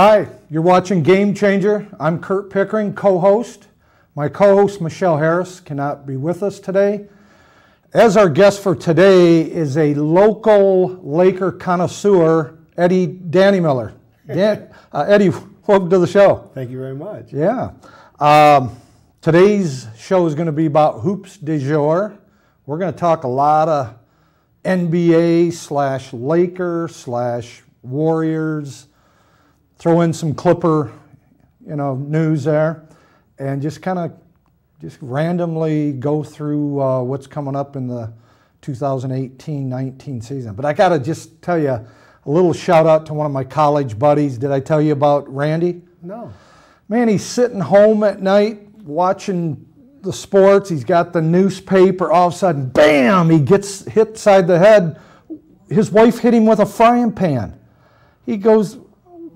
Hi, you're watching Game Changer. I'm Curt Pickering, co host. My co host, Michelle Harris, cannot be with us today. As our guest for today is a local Laker connoisseur, Eddie Dannemiller. Dan, uh, Eddie, welcome to the show. Thank you very much. Yeah. Um, today's show is going to be about hoops de jour. We're going to talk a lot of NBA slash Laker slash Warriors throw in some Clipper, you know, news there, and just kind of just randomly go through uh, what's coming up in the 2018-19 season. But I got to just tell you a little shout out to one of my college buddies. Did I tell you about Randy? No. Man, he's sitting home at night watching the sports. He's got the newspaper. All of a sudden, bam! He gets hit side the head. His wife hit him with a frying pan. He goes,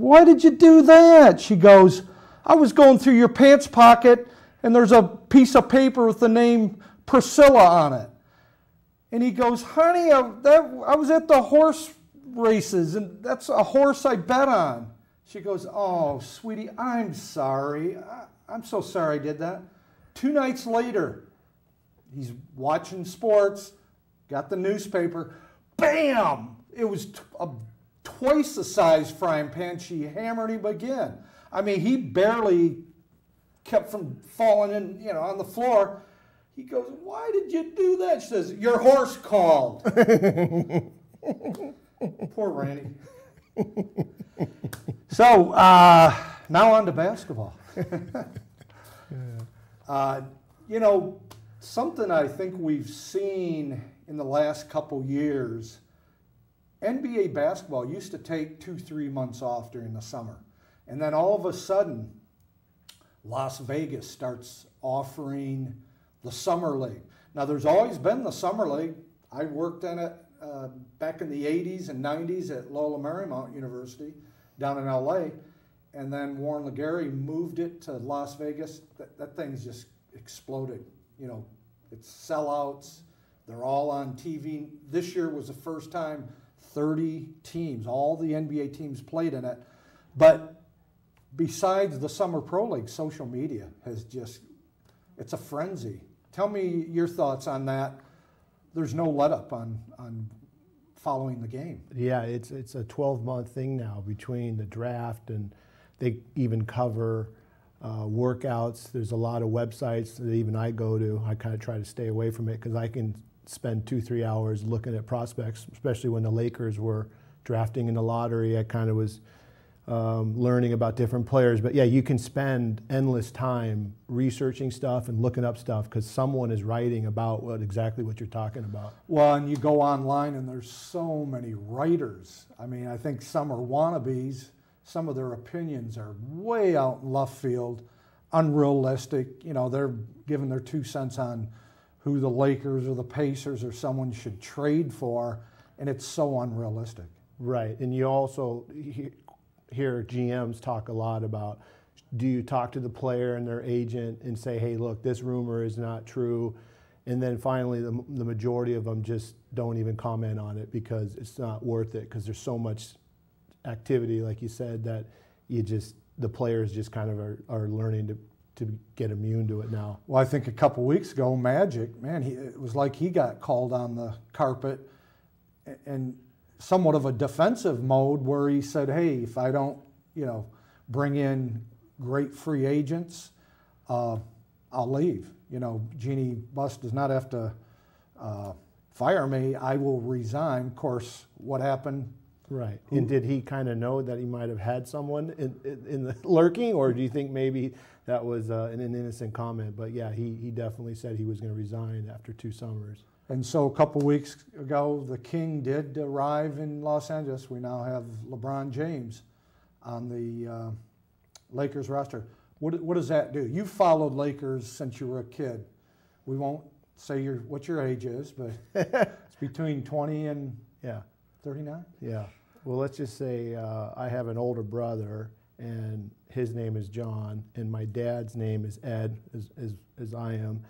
why did you do that? She goes, I was going through your pants pocket and there's a piece of paper with the name Priscilla on it. And he goes, Honey, I, that, I was at the horse races and that's a horse I bet on. She goes, Oh, sweetie, I'm sorry. I, I'm so sorry I did that. Two nights later, he's watching sports, got the newspaper. Bam! It was a twice the size frying pan. She hammered him again. I mean, he barely kept from falling in, you know, on the floor. He goes, "Why did you do that?" She says, "Your horse called." Poor Randy. so uh, now on to basketball. uh, you know, something I think we've seen in the last couple years NBA basketball used to take two, three months off during the summer. And then all of a sudden, Las Vegas starts offering the Summer League. Now, there's always been the Summer League. I worked in it uh, back in the 80s and 90s at Loyola Marymount University down in LA. And then Warren LeGarie moved it to Las Vegas. That, that thing's just exploded. You know, it's sellouts. They're all on TV. This year was the first time 30 teams, all the NBA teams played in it. But besides the Summer Pro League, social media has just, it's a frenzy. Tell me your thoughts on that. There's no let up on, on following the game. Yeah, it's, it's a 12 month thing now between the draft and they even cover uh, workouts. There's a lot of websites that even I go to. I kind of try to stay away from it because I can spend two, three hours looking at prospects, especially when the Lakers were drafting in the lottery. I kind of was um, learning about different players. But yeah, you can spend endless time researching stuff and looking up stuff because someone is writing about what exactly what you're talking about. Well, and you go online and there's so many writers. I mean, I think some are wannabes. Some of their opinions are way out in left field, unrealistic. You know, they're giving their two cents on who the Lakers or the Pacers or someone should trade for, and it's so unrealistic. Right, and you also hear GMs talk a lot about do you talk to the player and their agent and say, hey, look, this rumor is not true? And then finally, the, the majority of them just don't even comment on it because it's not worth it because there's so much activity, like you said, that you just, the players just kind of are, are learning to to get immune to it now. Well, I think a couple weeks ago, Magic, man, he, it was like he got called on the carpet and somewhat of a defensive mode where he said, hey, if I don't, you know, bring in great free agents, uh, I'll leave. You know, Jeanie Buss does not have to uh, fire me. I will resign. Of course, what happened? Right. Who, and did he kind of know that he might have had someone in, in, in the lurking, or do you think maybe that was uh, an, an, innocent comment. But yeah, he, he definitely said he was going to resign after two summers. And so a couple weeks ago, the King did arrive in Los Angeles. We now have LeBron James on the uh, Lakers roster. What, what does that do? You've followed Lakers since you were a kid. We won't say your, what your age is, but it's between 20 and yeah, 39? Yeah. Well, let's just say uh, I have an older brother and his name is John, and my dad's name is Ed, as, as, as I am.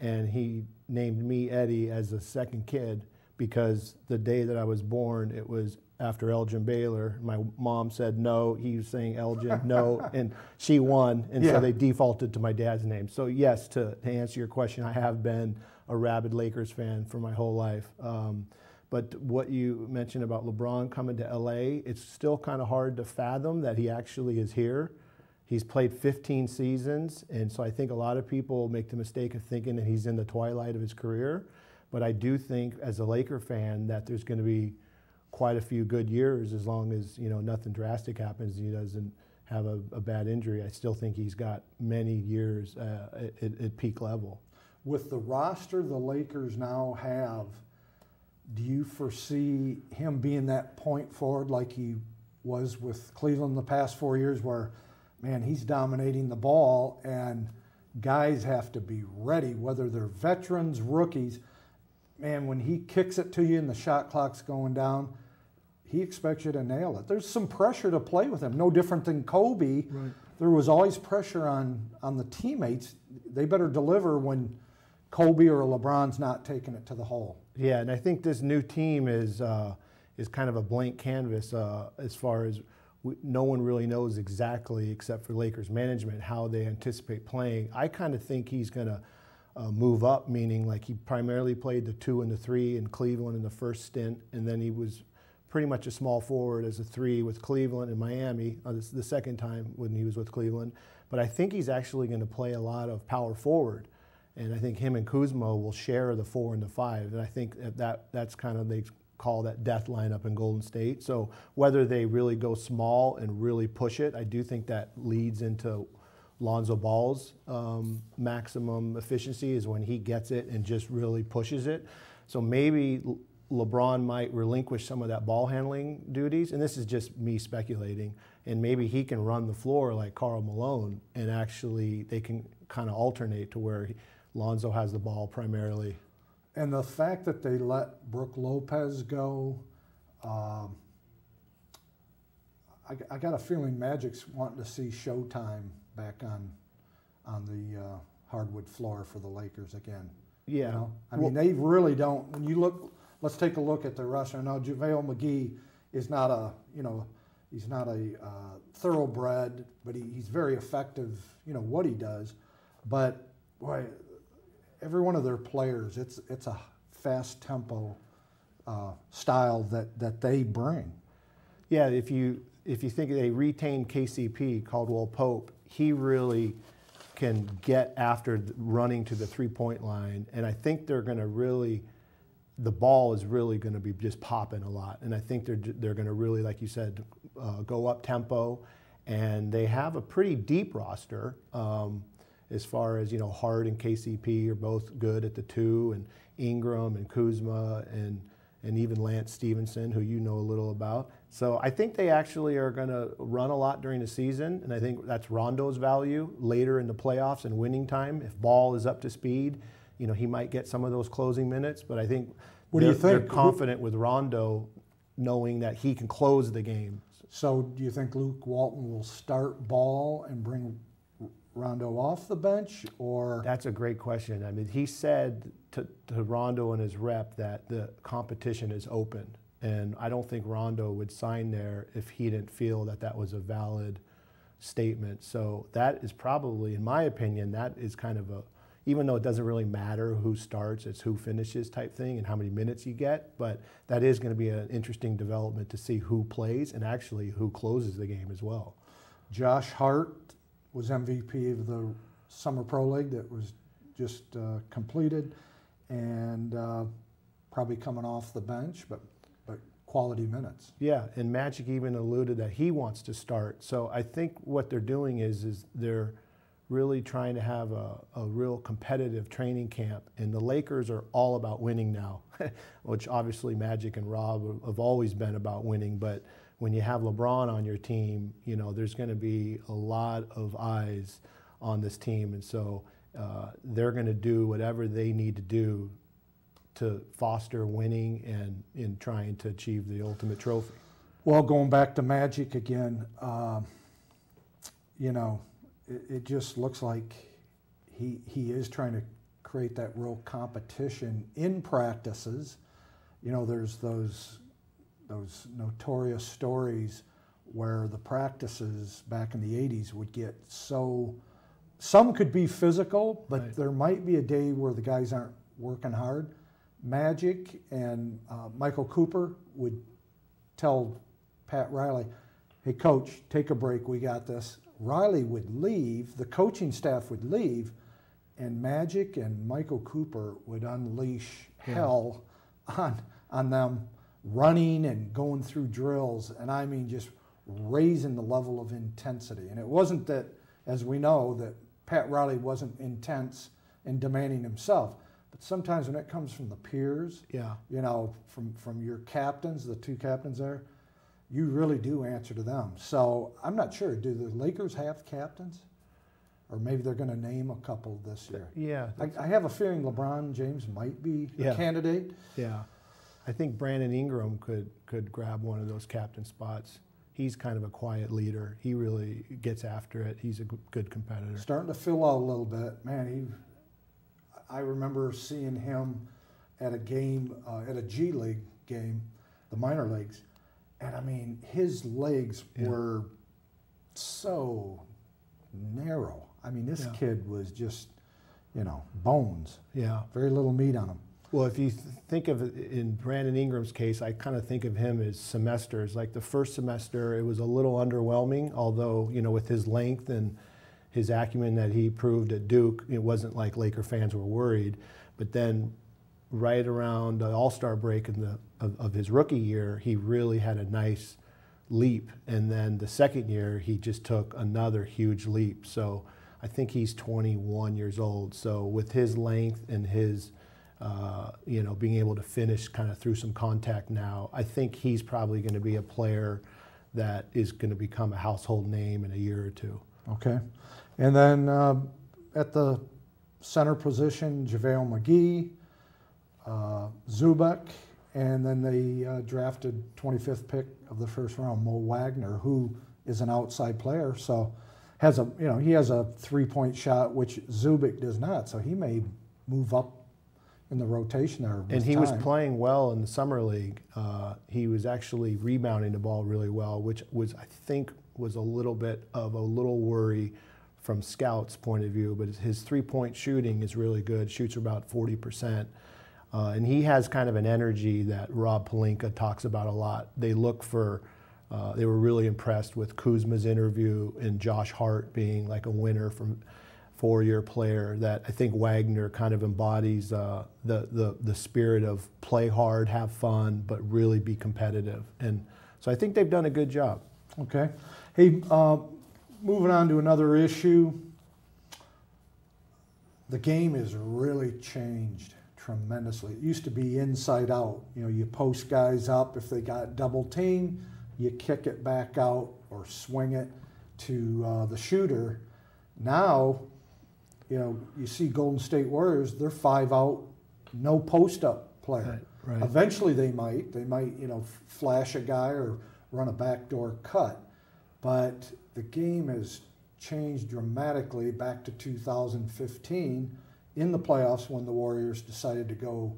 And he named me Eddie as a second kid because the day that I was born, it was after Elgin Baylor. My mom said no. He was saying Elgin, no, and she won, and Yeah. so they defaulted to my dad's name. So yes, to, to answer your question, I have been a rabid Lakers fan for my whole life. Um, but what you mentioned about LeBron coming to LA, it's still kind of hard to fathom that he actually is here. He's played 15 seasons, and so I think a lot of people make the mistake of thinking that he's in the twilight of his career. But I do think, as a Laker fan, that there's going to be quite a few good years as long as you know nothing drastic happens. He doesn't have a, a bad injury. I still think he's got many years uh, at, at peak level. With the roster the Lakers now have, do you foresee him being that point forward like he was with Cleveland the past four years, where, man, he's dominating the ball and guys have to be ready, whether they're veterans, rookies. Man, when he kicks it to you and the shot clock's going down, he expects you to nail it. There's some pressure to play with him, no different than Kobe. There was always pressure on, on the teammates. They better deliver when Kobe or LeBron's not taking it to the hole. Yeah, and I think this new team is uh, is kind of a blank canvas uh, as far as we, no one really knows exactly, except for Lakers management, how they anticipate playing. I kind of think he's going to uh, move up, meaning like he primarily played the two and the three in Cleveland in the first stint, and then he was pretty much a small forward as a three with Cleveland and Miami uh, the second time when he was with Cleveland. But I think he's actually going to play a lot of power forward. And I think him and Kuzma will share the four and the five. And I think that, that that's kind of they call that death lineup in Golden State. So whether they really go small and really push it, I do think that leads into Lonzo Ball's um, maximum efficiency is when he gets it and just really pushes it. So maybe LeBron might relinquish some of that ball handling duties, and this is just me speculating. And maybe he can run the floor like Karl Malone, and actually they can kind of alternate to where he, Lonzo has the ball primarily. And the fact that they let Brook Lopez go, um, I, I got a feeling Magic's wanting to see Showtime back on on the uh, hardwood floor for the Lakers again. Yeah. You know? I Well- mean, they really don't. When you look, let's take a look at the roster. Now, JaVale McGee is not a, you know, he's not a uh, thoroughbred, but he, he's very effective, you know, what he does. But, boy, every one of their players, it's, it's a fast tempo uh, style that, that they bring. Yeah, if you if you think they retained KCP Caldwell Pope, he really can get after running to the three point line, and I think they're going to really. The ball is really going to be just popping a lot, and I think they're they're going to really, like you said, uh, go up tempo, and they have a pretty deep roster. Um, as far as you know, Hart and KCP are both good at the two, and Ingram and Kuzma and and even Lance Stephenson, who you know a little about. So I think they actually are going to run a lot during the season, and I think that's Rondo's value later in the playoffs and winning time. If Ball is up to speed, you know he might get some of those closing minutes. But I think What do you they're, they're confident with Rondo, knowing that he can close the game. So, do you think Luke Walton will start ball and bring Rondo off the bench, or That's a great question. I mean, he said to, to Rondo and his rep that the competition is open. And I don't think Rondo would sign there if he didn't feel that that was a valid statement. So that is probably, in my opinion, that is kind of a, even though it doesn't really matter who starts, it's who finishes type thing and how many minutes you get. But that is going to be an interesting development to see who plays and actually who closes the game as well. Josh Hart was MVP of the Summer Pro League that was just uh, completed, and uh, probably coming off the bench, but but quality minutes. Yeah, and Magic even alluded that he wants to start. So I think what they're doing is is they're really trying to have a, a real competitive training camp. And the Lakers are all about winning now, which obviously Magic and Rob have always been about winning. But when you have LeBron on your team, you know, there's going to be a lot of eyes on this team. And so uh, they're going to do whatever they need to do to foster winning and in trying to achieve the ultimate trophy. Well, going back to Magic again, um, you know, it, it just looks like he he is trying to create that real competition in practices. You know, there's those those notorious stories where the practices back in the 80s would get so some could be physical, but Right. there might be a day where the guys aren't working hard. Magic and uh, Michael Cooper would tell Pat Riley, hey, coach, take a break, we got this. Riley would leave, the coaching staff would leave, and Magic and Michael Cooper would unleash Yeah. hell on, on them running and going through drills, and I mean just raising the level of intensity. And it wasn't that, as we know, that Pat Riley wasn't intense and demanding himself, but sometimes when it comes from the peers, Yeah. you know, from, from your captains, the two captains there, you really do answer to them. So I'm not sure. Do the Lakers have captains? Or maybe they're going to name a couple this year. Yeah. I, I have a feeling LeBron James might be a Yeah. candidate. Yeah, I think Brandon Ingram could could grab one of those captain spots. He's kind of a quiet leader. He really gets after it. He's a good competitor. Starting to fill out a little bit. Man, he. I remember seeing him at a game, uh, at a G League game, the minor leagues, and I mean, his legs Yeah. were so narrow. I mean, this Yeah. kid was just, you know, bones. Yeah. Very little meat on him. Well, if you think of in Brandon Ingram's case, I kind of think of him as semesters. Like the first semester, it was a little underwhelming, although, you know, with his length and his acumen that he proved at Duke, it wasn't like Laker fans were worried. But then, right around the All Star break in the, of, of his rookie year, he really had a nice leap. And then the second year, he just took another huge leap. So I think he's 21 years old. So with his length and his uh, you know, being able to finish kind of through some contact now. I think he's probably going to be a player that is going to become a household name in a year or two. Okay. And then uh, at the center position, JaVale McGee, uh, Zubac, and then they uh, drafted 25th pick of the first round, Mo Wagner, who is an outside player. So has a you know he has a three point shot which Zubac does not. So he may move up in the rotation there. And he was playing well in the summer league. Uh, he was actually rebounding the ball really well, which was I think was a little bit of a little worry from scouts' point of view. But his three-point shooting is really good. Shoots about 40 percent. Uh, and he has kind of an energy that Rob Pelinka talks about a lot. They look for, uh, they were really impressed with Kuzma's interview and Josh Hart being like a winner from four-year player. That I think Wagner kind of embodies uh, the, the the spirit of play hard, have fun, but really be competitive. And so I think they've done a good job. Okay. Hey, uh, moving on to another issue. The game has really changed tremendously. It used to be inside out. You know, you post guys up. If they got double team, you kick it back out or swing it to uh, the shooter. Now, you know, you see Golden State Warriors, they're five out, no post up player. Right, right. Eventually they might. They might, you know, flash a guy or run a backdoor cut. But the game has changed dramatically back to 2015 in the playoffs when the Warriors decided to go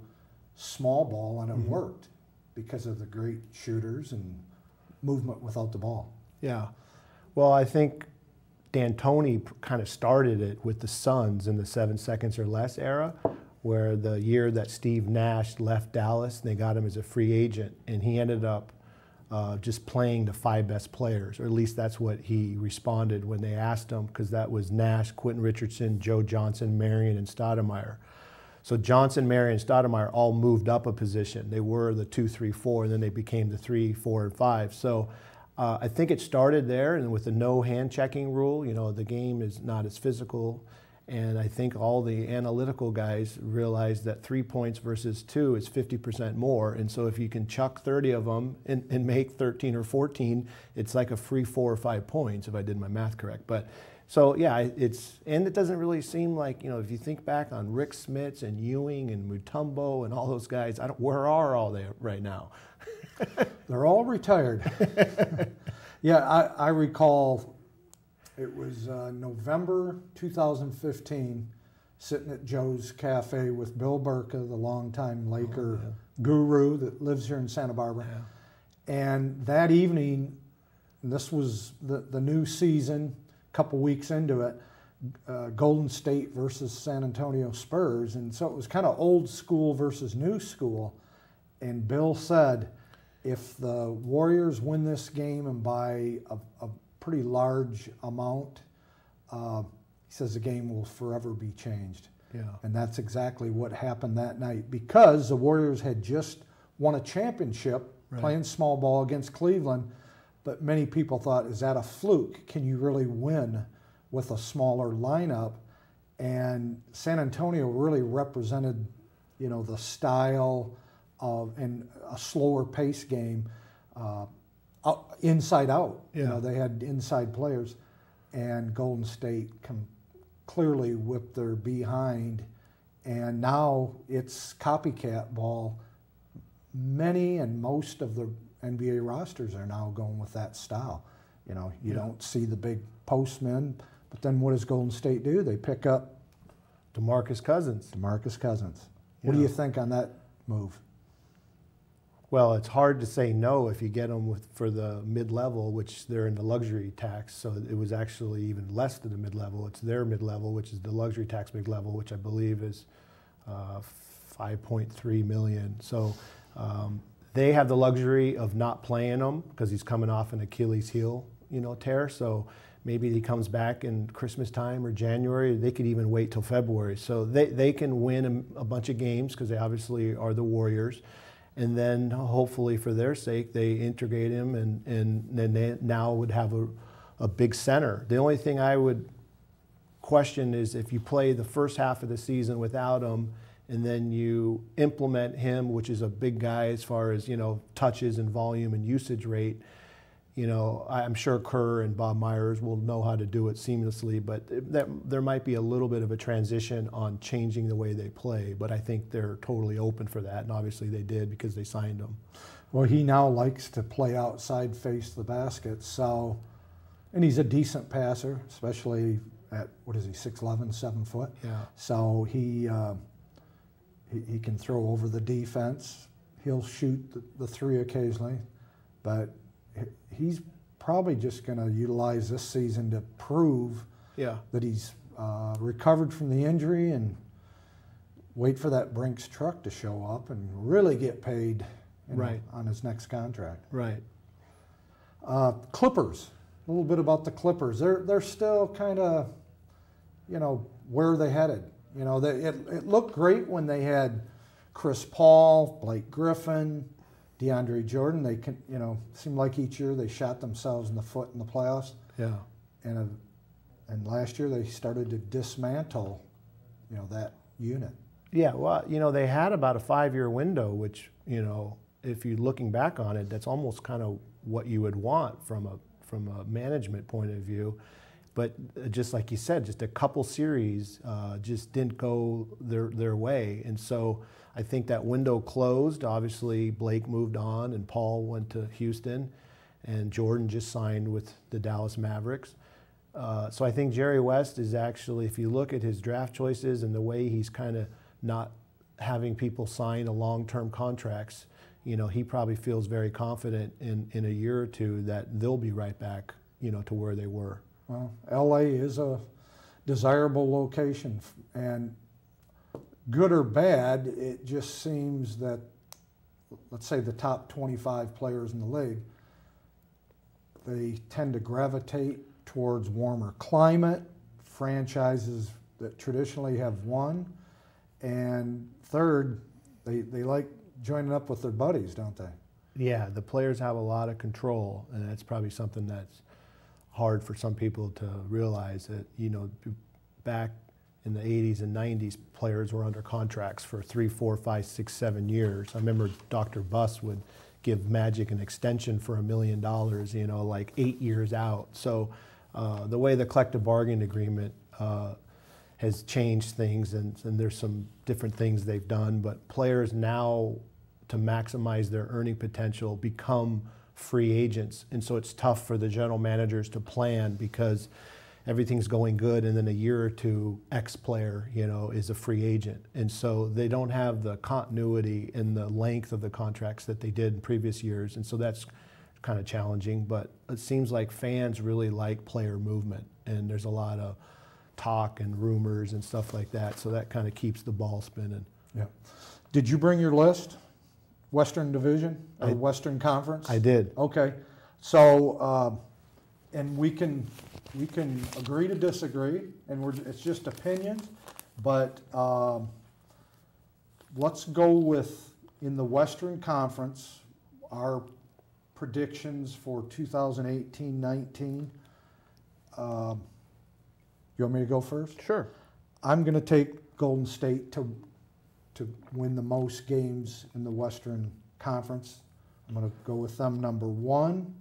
small ball and it Mhm. worked because of the great shooters and movement without the ball. Yeah. Well, I think D'Antoni kind of started it with the Suns in the seven seconds or less era, where the year that Steve Nash left Dallas, they got him as a free agent, and he ended up uh, just playing the five best players, or at least that's what he responded when they asked him, because that was Nash, Quentin Richardson, Joe Johnson, Marion, and Stoudemire. So Johnson, Marion, Stoudemire all moved up a position. They were the two, three, four, and then they became the three, four, and five. So uh, I think it started there, and with the no hand checking rule, you know, the game is not as physical. And I think all the analytical guys realized that three points versus two is 50% more. And so if you can chuck 30 of them and, and make 13 or 14, it's like a free four or five points, if I did my math correct. But so yeah, it's and it doesn't really seem like you know if you think back on Rick Smits and Ewing and Mutombo and all those guys, I don't, where are all they right now? They're all retired. yeah, I, I recall it was uh, November 2015, sitting at Joe's Cafe with Bill Bertka, the longtime Laker Oh, yeah. guru that lives here in Santa Barbara. And that evening, this was the, the new season, a couple weeks into it, uh, Golden State versus San Antonio Spurs. And so it was kind of old school versus new school. And Bill said, if the Warriors win this game and by a, a pretty large amount, uh, he says the game will forever be changed. Yeah. And that's exactly what happened that night because the Warriors had just won a championship Right. playing small ball against Cleveland. But many people thought, is that a fluke? Can you really win with a smaller lineup? And San Antonio really represented, you know, the style of and a slower pace game, uh, inside out. You know, they had inside players, and Golden State com- clearly whipped their behind, and now it's copycat ball. Many and most of the NBA rosters are now going with that style. You know, you Yeah. don't see the big postmen, but then what does Golden State do? They pick up DeMarcus Cousins. DeMarcus Cousins. What do you think on that move? Well, it's hard to say no if you get them with, for the mid-level, which they're in the luxury tax. So it was actually even less than the mid-level. It's their mid-level, which is the luxury tax mid-level, which I believe is uh, 5.3 million. So um, they have the luxury of not playing him because he's coming off an Achilles heel, you know, tear. So maybe he comes back in Christmas time or January. They could even wait till February. So they, they can win a, a bunch of games because they obviously are the Warriors and then hopefully for their sake they integrate him and, and then they now would have a, a big center. The only thing i would question is if you play the first half of the season without him and then you implement him which is a big guy as far as you know touches and volume and usage rate you know i'm sure kerr and bob myers will know how to do it seamlessly but that, there might be a little bit of a transition on changing the way they play but i think they're totally open for that and obviously they did because they signed him Well, he now likes to play outside, face the basket. So, and he's a decent passer, especially at what is he, 6'11", 7 foot. yeah So he, uh, he he can throw over the defense. He'll shoot the, the three occasionally, but he's probably just going to utilize this season to prove yeah that he's uh, recovered from the injury and wait for that Brinks truck to show up and really get paid you know, Right. on his next contract. right Uh, Clippers, a little bit about the Clippers. They're they're still kind of, you know, where are they headed? You know, they, it it looked great when they had Chris Paul, Blake Griffin, DeAndre Jordan. They can, you know, seemed like each year they shot themselves in the foot in the playoffs. yeah And uh and last year they started to dismantle, you know, that unit. Yeah, well, you know, they had about a five-year window, which, you know, if you're looking back on it, that's almost kind of what you would want from a from a management point of view. But uh, just like you said, just a couple series uh, just didn't go their their way, and so I think that window closed. Obviously, Blake moved on, and Paul went to Houston, and Jordan just signed with the Dallas Mavericks. Uh, so I think Jerry West is actually, if you look at his draft choices and the way he's kind of not having people sign a long-term contracts, you know, he probably feels very confident in, in a year or two that they'll be right back, you know, to where they were. Well, LA is a desirable location, and good or bad, it just seems that, let's say, the top 25 players in the league, they tend to gravitate towards warmer climate, franchises that traditionally have won, and third, they, they like joining up with their buddies, don't they? Yeah, the players have a lot of control, and that's probably something that's hard for some people to realize that, you know, back in the 80s and 90s, players were under contracts for three, four, five, six, seven years. I remember Dr. Buss would give Magic an extension for a million dollars, you know, like eight years out. So uh, the way the collective bargaining agreement uh, has changed things, and, and there's some different things they've done, but players now, to maximize their earning potential, become free agents. And so it's tough for the general managers to plan because everything's going good and then a year or two X player, you know, is a free agent. And so they don't have the continuity and the length of the contracts that they did in previous years. And so that's kind of challenging. But it seems like fans really like player movement, and there's a lot of talk and rumors and stuff like that. So that kind of keeps the ball spinning. Yeah. Did you bring your list? Western Division or I- Western Conference? I did. Okay, so, um, and we can, we can agree to disagree, and we're, it's just opinions, but, um, let's go with, in the Western Conference, our predictions for 2018-19. Um, You want me to go first? Sure. I'm going to take Golden State to to win the most games in the Western Conference. I'm going to go with them number one.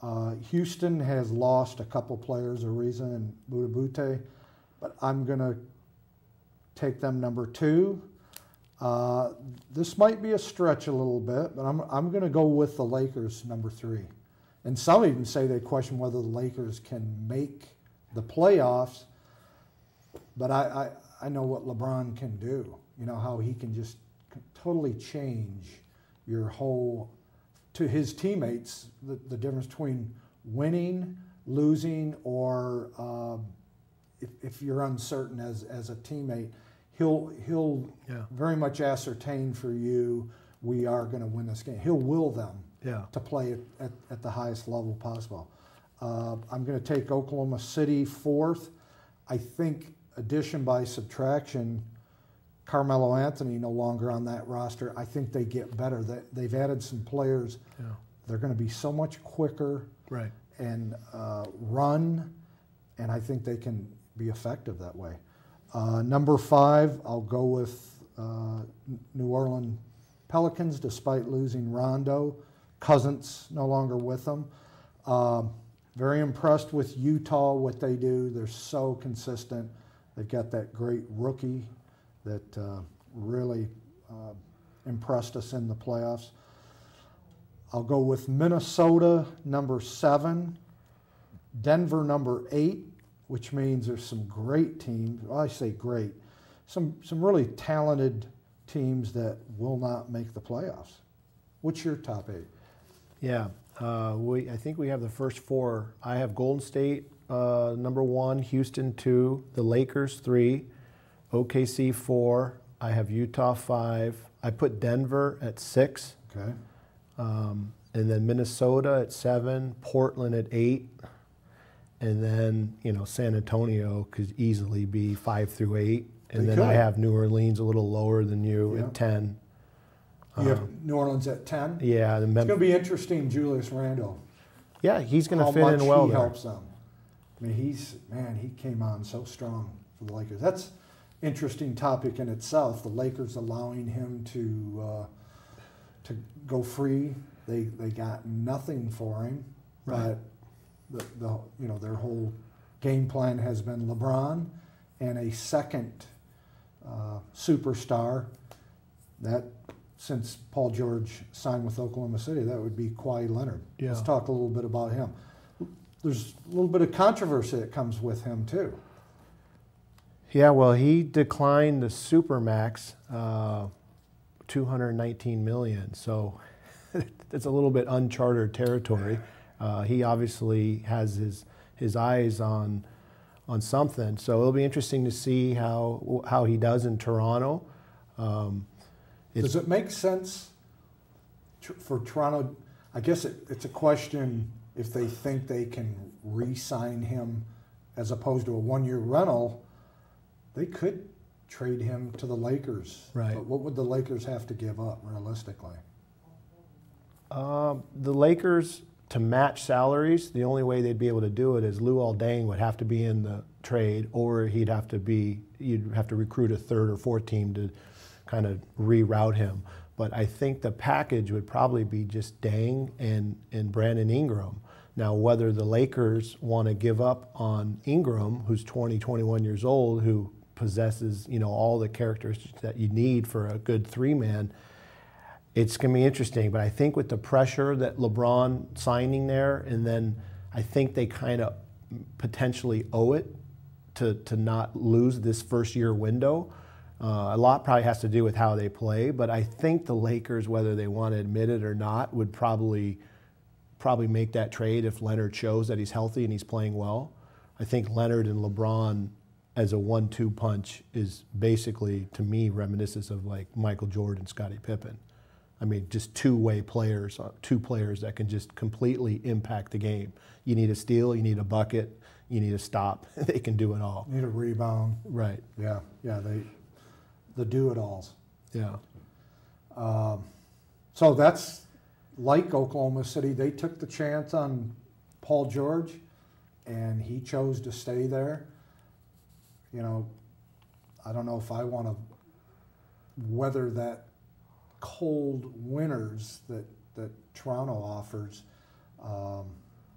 Uh, Houston has lost a couple players, Ariza and Mbah a Moute, but I'm going to take them number two. Uh, this might be a stretch a little bit, but I'm, I'm going to go with the Lakers number three. And some even say they question whether the Lakers can make the playoffs, but I, I, I know what LeBron can do. You know, how he can just totally change your whole, to his teammates, the, the difference between winning, losing, or um, if, if you're uncertain as, as a teammate, he'll, he'll Yeah. very much ascertain for you, we are going to win this game. He'll will them Yeah. to play at, at, at the highest level possible. Uh, I'm going to take Oklahoma City fourth. I think addition by subtraction, Carmelo Anthony no longer on that roster. I think they get better. They, they've added some players. Yeah. They're going to be so much quicker Right. and uh, run, and I think they can be effective that way. Uh, number five, I'll go with uh, New Orleans Pelicans, despite losing Rondo. Cousins no longer with them. Um, very impressed with Utah, what they do. They're so consistent. They've got that great rookie that uh, really uh, impressed us in the playoffs. I'll go with Minnesota number seven, Denver number eight, which means there's some great teams. Well, I say great, some some really talented teams that will not make the playoffs. What's your top eight? Yeah, uh, we, I think we have the first four. I have Golden State uh, number one, Houston two, the Lakers three, OKC four. I have Utah five. I put Denver at six, Okay. um, and then Minnesota at seven, Portland at eight, and then you know San Antonio could easily be five through eight, and They then I have New Orleans a little lower than you Yeah. at ten. You have New Orleans at ten. Yeah, the It's going to be interesting, Julius Randle. yeah, he's going to fit much in well he there. helps them. I mean, he's man, he came on so strong for the Lakers. That's interesting topic in itself. The Lakers allowing him to uh, to go free. They they got nothing for him, Right. but the, the you know their whole game plan has been LeBron and a second uh, superstar. That since Paul George signed with Oklahoma City, that would be Kawhi Leonard. Yeah. Let's talk a little bit about him. There's a little bit of controversy that comes with him too. Yeah, well, he declined the supermax, uh, 219 million. So it's a little bit uncharted territory. Uh, he obviously has his his eyes on on something. So it'll be interesting to see how how he does in Toronto. Um, Does it make sense for Toronto? I guess it, it's a question if they think they can re-sign him as opposed to a one-year rental. They could trade him to the Lakers. Right. But what would the Lakers have to give up realistically? Um, the Lakers to match salaries, the only way they'd be able to do it is Luol Deng would have to be in the trade, or he'd have to be you'd have to recruit a third or fourth team to kind of reroute him. But I think the package would probably be just Deng and and Brandon Ingram. Now, whether the Lakers want to give up on Ingram, who's 20, 21 years old, who possesses you know all the characteristics that you need for a good three man, it's going to be interesting. But I think with the pressure that LeBron signing there, and then I think they kind of potentially owe it to, to not lose this first year window. Uh, a lot probably has to do with how they play, but I think the Lakers, whether they want to admit it or not, would probably probably make that trade if Leonard shows that he's healthy and he's playing well. I think Leonard and LeBron as a one-two punch is basically to me reminiscent of like Michael Jordan, Scottie Pippen. I mean, just two-way players, uh, two players that can just completely impact the game. You need a steal, you need a bucket, you need a stop. they can do it all. You Need a rebound. Right. Yeah, yeah, they, the do-it-alls. Yeah. Um, so that's like Oklahoma City. They took the chance on Paul George, and he chose to stay there. You know, I don't know if I want to weather that cold winters that that Toronto offers. Um,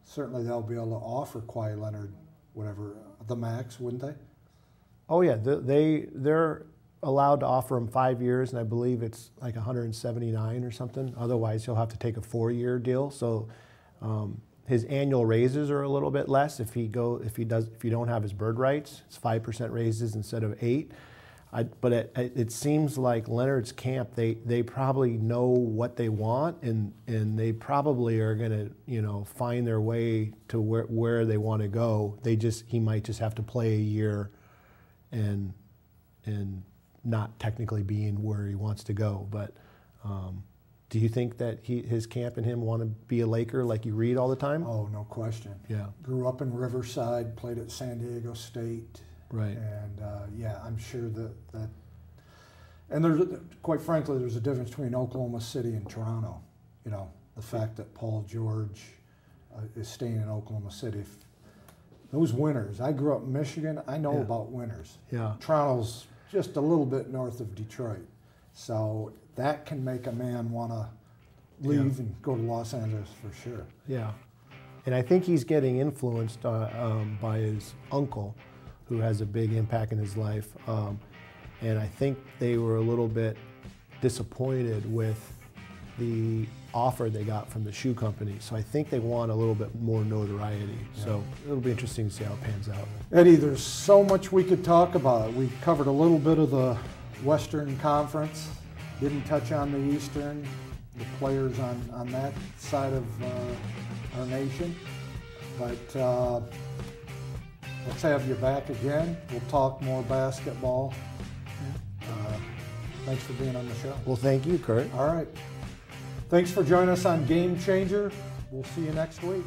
certainly, they'll be able to offer Kawhi Leonard whatever the max, wouldn't they? Oh yeah, they, they they're allowed to offer him five years, and I believe it's like 179 or something. Otherwise, he'll have to take a four-year deal. So um, his annual raises are a little bit less if he go if he does if you don't have his bird rights. It's five percent raises instead of eight. I, but it, it seems like Leonard's camp they they probably know what they want and and they probably are going to you know find their way to where where they want to go. They just he might just have to play a year and and not technically being where he wants to go. But um, do you think that he, his camp and him want to be a Laker like you read all the time? Oh, no question. Yeah. Grew up in Riverside, played at San Diego State. Right. And uh, yeah, I'm sure that that. And there's, quite frankly, there's a difference between Oklahoma City and Toronto. You know, the fact that Paul George uh, is staying in Oklahoma City. If those winters, I grew up in Michigan. I know Yeah. about winters. Yeah. Toronto's just a little bit north of Detroit, so that can make a man want to leave and go to Los Angeles for sure. Yeah. And I think he's getting influenced uh, um, by his uncle, who has a big impact in his life. Um, and I think they were a little bit disappointed with the offer they got from the shoe company. So I think they want a little bit more notoriety. So it'll be interesting to see how it pans out. Eddie, there's so much we could talk about. We covered a little bit of the Western Conference, didn't touch on the Eastern, the players on, on that side of uh, our nation. But uh, let's have you back again. We'll talk more basketball. Uh, thanks for being on the show. Well, thank you, Curt. All right. Thanks for joining us on Game Changer. We'll see you next week.